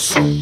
Sous.